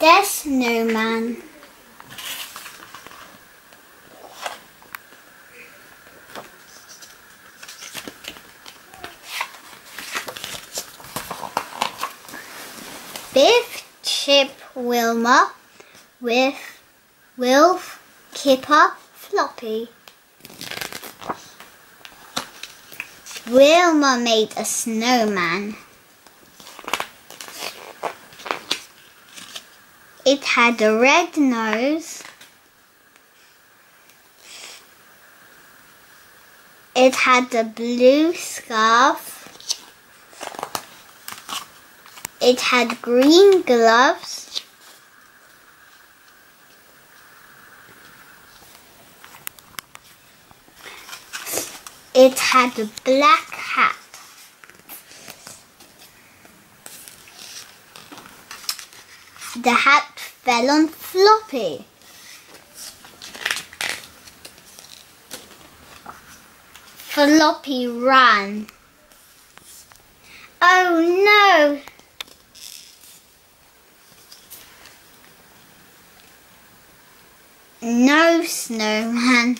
their snowman. Biff, Chip, Wilma, with Wilf, Kipper, Floppy. Wilma made a snowman. It had a red nose. It had a blue scarf. It had green gloves. It had a black hat. The hat fell on Floppy. Floppy ran. Oh no! No snowman.